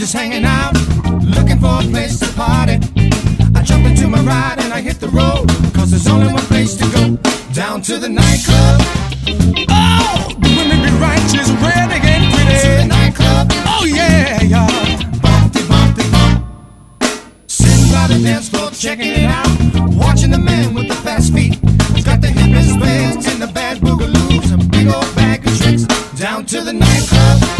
just hanging out, looking for a place to party. I jump into my ride and I hit the road, cause there's only one place to go, down to the nightclub. Oh, the women be right, she's red again, pretty. To the nightclub. Oh, yeah, yeah. Bump, de, bump, de, bump. Sitting by the dance floor, checking it out, watching the man with the fast feet. He's got the hippest bands and the bad boogaloos and big old bag of tricks, down to the nightclub.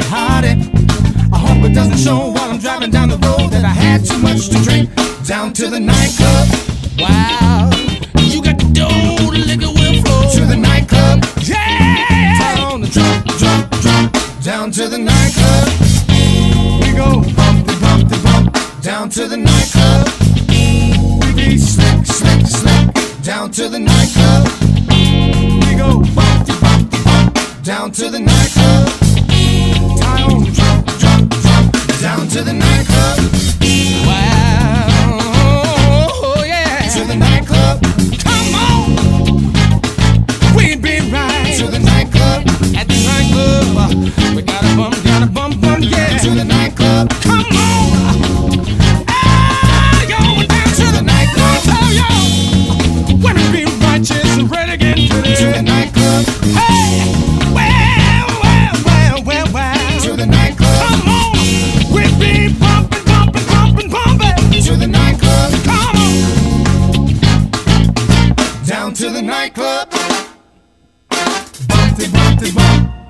it doesn't show while I'm driving down the road that I had too much to drink. Down to the nightclub, Wow, you got the dough, the liquor will flow. to the nightclub. yeah. Down the drop, drop, drop. Down to the nightclub. We go. Bump the bump the bump. Down to the nightclub. We be slick, slick, slick. Down to the nightclub. We go. Bump the bump the bump. Down to the nightclub. Tie on to the nightclub. Nightclub. Bumpty, bumpty, bump.